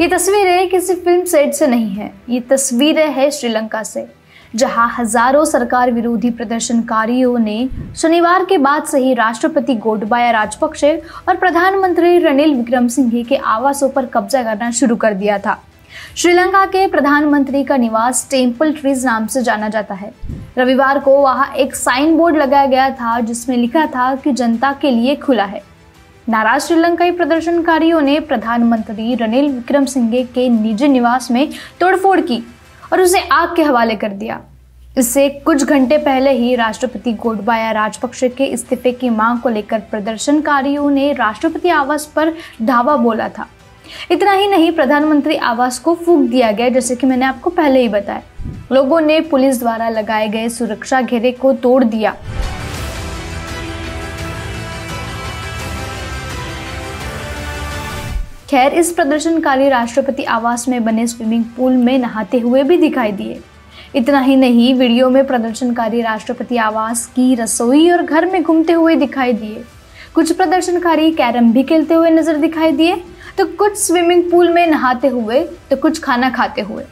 ये तस्वीरें किसी फ़िल्म सेट से नहीं है। ये तस्वीरें है श्रीलंका से, जहाँ हज़ारों सरकार विरोधी प्रदर्शनकारियों ने शनिवार के बाद से ही राष्ट्रपति गोडबाया राजपक्षे और प्रधानमंत्री रनिल विक्रमसिंघे के आवासों पर कब्जा करना शुरू कर दिया था। श्रीलंका के प्रधानमंत्री का निवास टेंपल ट्रीज नाम से जाना जाता है। रविवार को वहाँ एक साइन बोर्ड लगाया गया था, जिसमें लिखा था कि जनता के लिए खुला है। नाराज़ श्रीलंकाई प्रदर्शनकारियों ने प्रधानमंत्री रनिल विक्रमसिंघे के निजी निवास में तोड़फोड़ की और उसे आग के हवाले कर दिया। इससे कुछ घंटे पहले ही राष्ट्रपति गोडबाया राजपक्षे के इस्तीफे की मांग को लेकर प्रदर्शनकारियों ने राष्ट्रपति आवास पर धावा बोला था। इतना ही नहीं, प्रधानमंत्री आवास को फूक दिया गया, जैसे कि मैंने आपको पहले ही बताया। लोगों ने पुलिस द्वारा लगाए गए सुरक्षा घेरे को तोड़ दिया। खैर, इस प्रदर्शनकारी राष्ट्रपति आवास में बने स्विमिंग पूल में नहाते हुए भी दिखाई दिए। इतना ही नहीं, वीडियो में प्रदर्शनकारी राष्ट्रपति आवास की रसोई और घर में घूमते हुए दिखाई दिए। कुछ प्रदर्शनकारी कैरम भी खेलते हुए नज़र दिखाई दिए। तो कुछ स्विमिंग पूल में नहाते हुए तो कुछ खाना खाते हुए।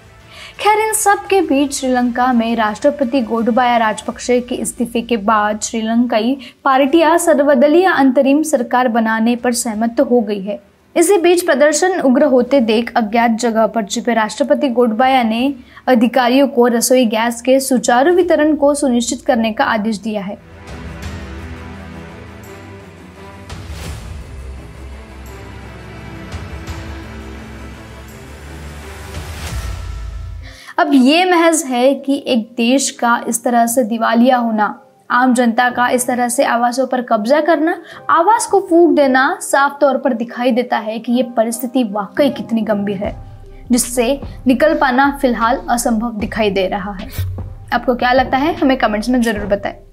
खैर, इन सब के बीच श्रीलंका में राष्ट्रपति गोडबाया राजपक्षे के इस्तीफे के बाद श्रीलंकाई पार्टियाँ सर्वदलीय अंतरिम सरकार बनाने पर सहमत तो हो गई है। इसी बीच प्रदर्शन उग्र होते देख अज्ञात जगह पर छिपे राष्ट्रपति गोडबाया ने अधिकारियों को रसोई गैस के सुचारू वितरण को सुनिश्चित करने का आदेश दिया है। अब ये महज है कि एक देश का इस तरह से दिवालिया होना आम जनता का इस तरह से आवासों पर कब्जा करना आवास को फूक देना साफ़ तौर पर दिखाई देता है कि ये परिस्थिति वाकई कितनी गंभीर है, जिससे निकल पाना फ़िलहाल असंभव दिखाई दे रहा है। आपको क्या लगता है? हमें कमेंट्स में ज़रूर बताएँ।